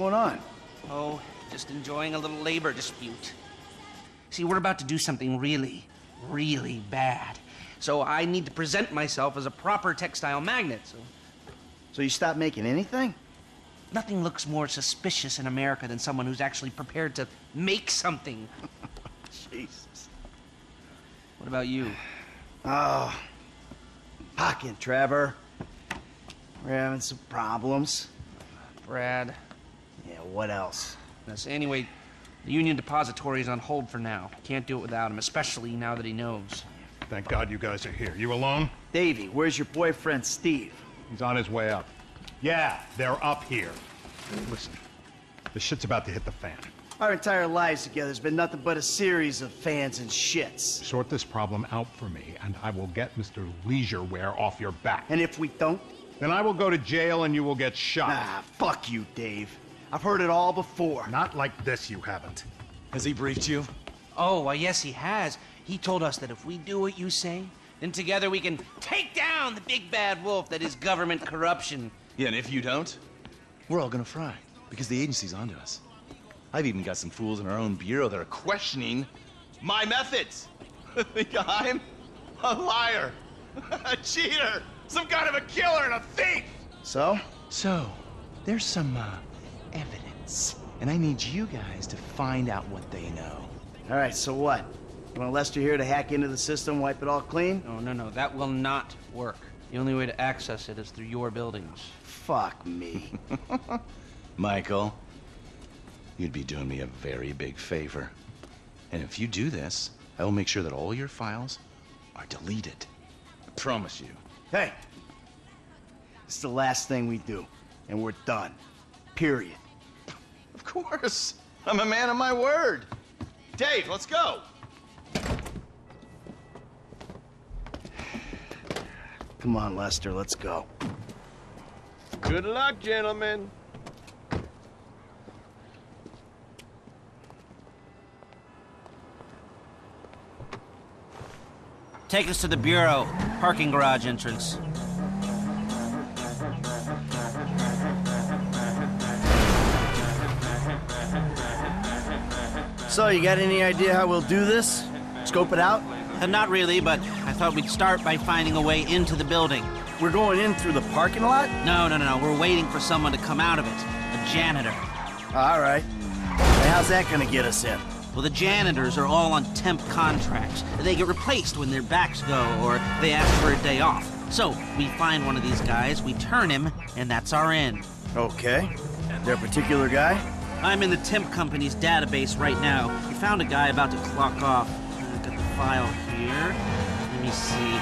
going on? Oh, just enjoying a little labor dispute. See, we're about to do something really, really bad. So I need to present myself as a proper textile magnet. So So you stopped making anything? nothing looks more suspicious in America than someone who's actually prepared to make something. Jesus. What about you? Oh. Pocket, Trevor. We're having some problems. Brad. Yeah, what else? Yes, anyway, the Union Depository is on hold for now. Can't do it without him, especially now that he knows. Thank God you guys are here. You alone? Davey, where's your boyfriend, Steve? He's on his way up. Yeah, they're up here. Listen, the shit's about to hit the fan. Our entire lives together has been nothing but a series of fans and shits. Sort this problem out for me, and I will get Mr. Leisureware off your back. And if we don't, Then I will go to jail and you will get shot. ah, fuck you, Dave. I've heard it all before. Not like this, you haven't. Has he briefed you? Oh, well, yes, he has. He told us that if we do what you say, then together we can take down the big bad wolf that is government corruption. Yeah, and if you don't, we're all gonna fry because the agency's onto us. I've even got some fools in our own bureau that are questioning my methods. Think I'm a liar, a cheater, some kind of a killer and a thief. So? So, there's some uh, evidence, and I need you guys to find out what they know. All right, so what? You want Lester here to hack into the system, wipe it all clean? No, no, no, that will not work. The only way to access it is through your buildings. Fuck me. Michael, you'd be doing me a very big favor. And if you do this, I will make sure that all your files are deleted. I promise you. hey, it's the last thing we do, and we're done. Period. Of course. I'm a man of my word. Dave, let's go. Come on, Lester, let's go. Good luck, gentlemen. Take us to the Bureau, parking garage entrance. So, you got any idea how we'll do this? Scope it out? Uh, not really, but I thought we'd start by finding a way into the building. We're going in through the parking lot? No, no, no, no. We're waiting for someone to come out of it. A janitor. All right. How's that gonna get us in? Well, the janitors are all on temp contracts. They get replaced when their backs go or they ask for a day off. So, we find one of these guys, we turn him, and that's our end. Okay. There a particular guy? I'm in the temp company's database right now. We found a guy about to clock off. I've got the file here. Let me see.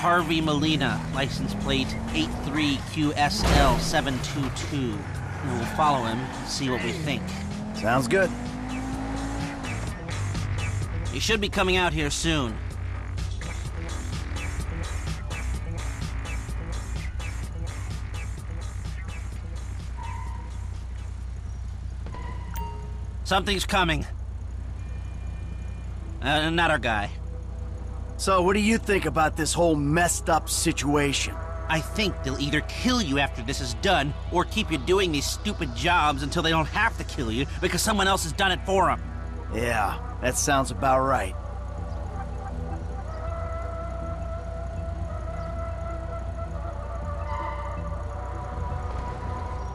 Harvey Molina, license plate 83QSL722. We'll follow him, see what we think. Sounds good. He should be coming out here soon. Something's coming. Uh, not our guy. So, what do you think about this whole messed up situation? I think they'll either kill you after this is done, or keep you doing these stupid jobs until they don't have to kill you because someone else has done it for them. Yeah, that sounds about right.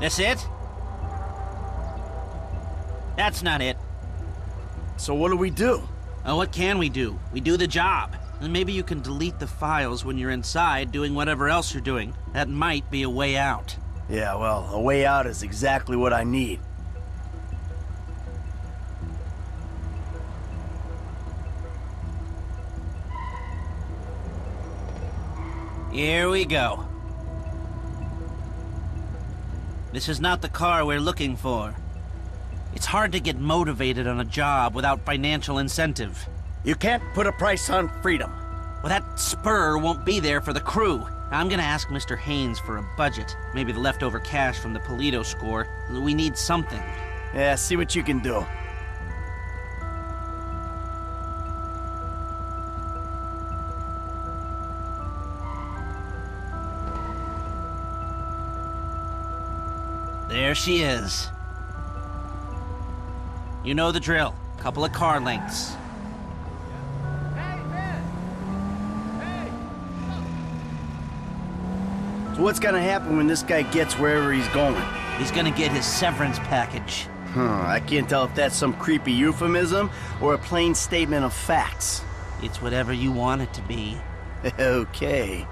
That's it? That's not it. So, what do we do? What can we do? We do the job. And maybe you can delete the files when you're inside doing whatever else you're doing. That might be a way out. Yeah, well, a way out is exactly what I need. Here we go. This is not the car we're looking for. It's hard to get motivated on a job without financial incentive. You can't put a price on freedom. Well, that spur won't be there for the crew. I'm gonna ask Mr. Haines for a budget. Maybe the leftover cash from the Paleto score. We need something. Yeah, see what you can do. There she is. You know the drill. Couple of car lengths. So what's gonna happen when this guy gets wherever he's going? He's gonna get his severance package. Huh, I can't tell if that's some creepy euphemism or a plain statement of facts. It's whatever you want it to be. okay.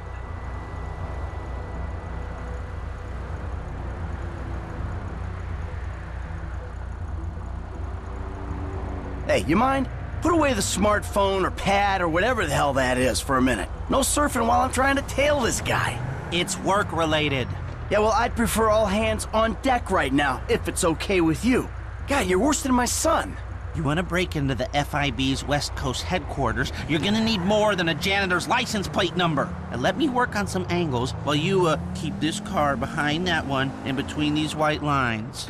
Hey, you mind? Put away the smartphone or pad or whatever the hell that is for a minute. No surfing while I'm trying to tail this guy. It's work related. Yeah, well, I'd prefer all hands on deck right now, if it's okay with you. God, you're worse than my son. You want to break into the FIB's West Coast headquarters, you're gonna need more than a janitor's license plate number. And let me work on some angles while you, uh, keep this car behind that one and between these white lines.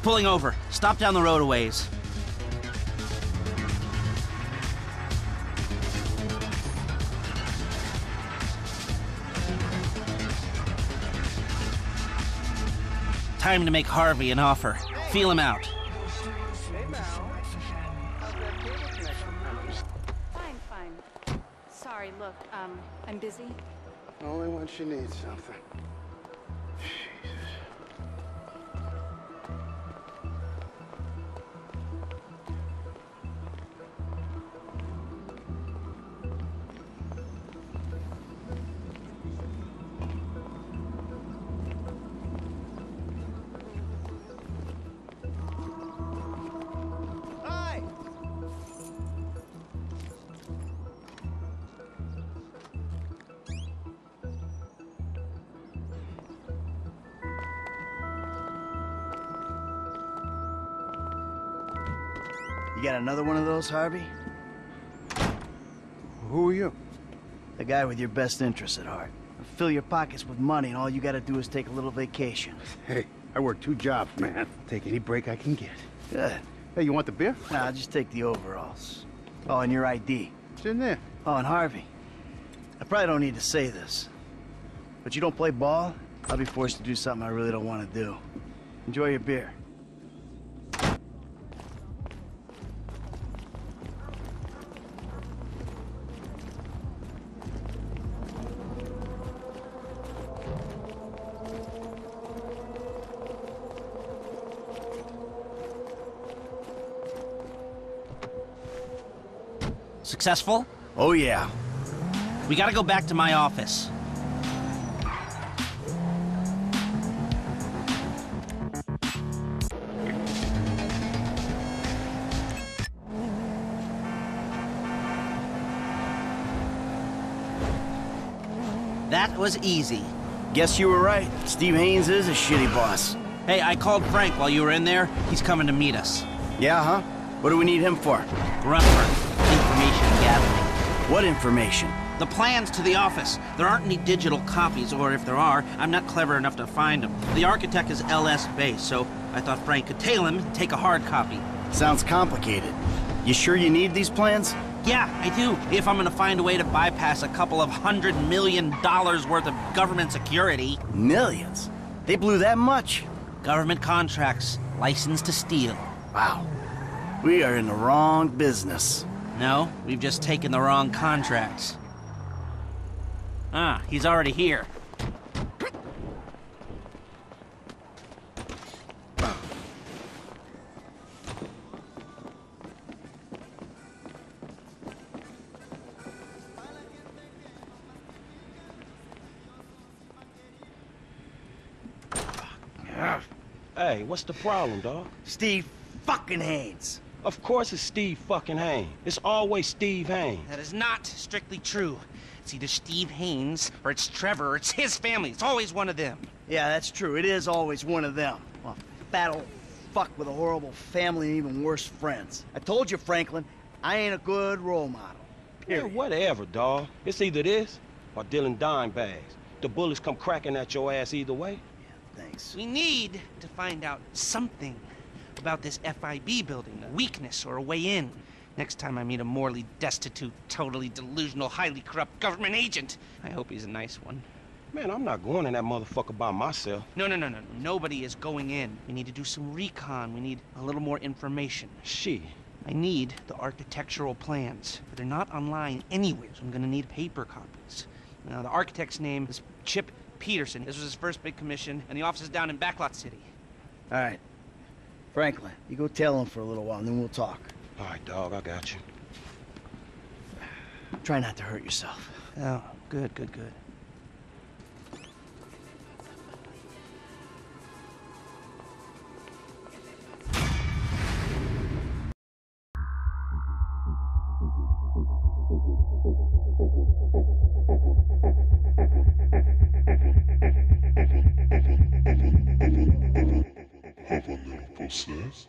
He's pulling over. Stop down the road a ways. Time to make Harvey an offer. Feel him out. Fine, fine. Sorry, look, um, I'm busy. Only when she needs something. You got another one of those, Harvey? Who are you? The guy with your best interests at heart. Fill your pockets with money, and all you gotta do is take a little vacation. Hey, I work two jobs, man. Take any break I can get. Good. Hey, you want the beer? Nah, I'll just take the overalls. Oh, and your ID. It's in there. Oh, and Harvey. I probably don't need to say this, but you don't play ball, I'll be forced to do something I really don't want to do. Enjoy your beer. Successful? Oh, yeah. We gotta go back to my office. That was easy. Guess you were right. Steve Haines is a shitty boss. Hey, I called Frank while you were in there. He's coming to meet us. Yeah, huh? What do we need him for? Gruntwork. What information? The plans to the office. There aren't any digital copies, or if there are, I'm not clever enough to find them. The architect is LS Base, so I thought Frank could tail him and take a hard copy. Sounds complicated. You sure you need these plans? Yeah, I do. If I'm gonna find a way to bypass a couple of hundred million dollars worth of government security. Millions? They blew that much? Government contracts, license to steal. Wow. We are in the wrong business. No, we've just taken the wrong contracts. Ah, he's already here. Hey, what's the problem, dog? Steve fucking Haines. Of course it's Steve fucking Haines. It's always Steve Haines. That is not strictly true. It's either Steve Haines or it's Trevor or it's his family. It's always one of them. Yeah, that's true. It is always one of them. Well, fat old fuck with a horrible family and even worse friends. I told you, Franklin, I ain't a good role model. Yeah, whatever, dog. It's either this or dealing dime bags. The bullets come cracking at your ass either way. Yeah, Thanks. We need to find out something about this FIB building, a weakness or a way in. Next time I meet a morally destitute, totally delusional, highly corrupt government agent, I hope he's a nice one. Man, I'm not going in that motherfucker by myself. No, no, no, no. no. Nobody is going in. We need to do some recon. We need a little more information. She. I need the architectural plans. But they're not online anywhere, so I'm gonna need paper copies. Now, the architect's name is Chip Peterson. This was his first big commission, and the office is down in Backlot City. All right. Franklin, you go tell him for a little while, and then we'll talk. All right, dog, I got you. Try not to hurt yourself. Oh, good, good, good. Process.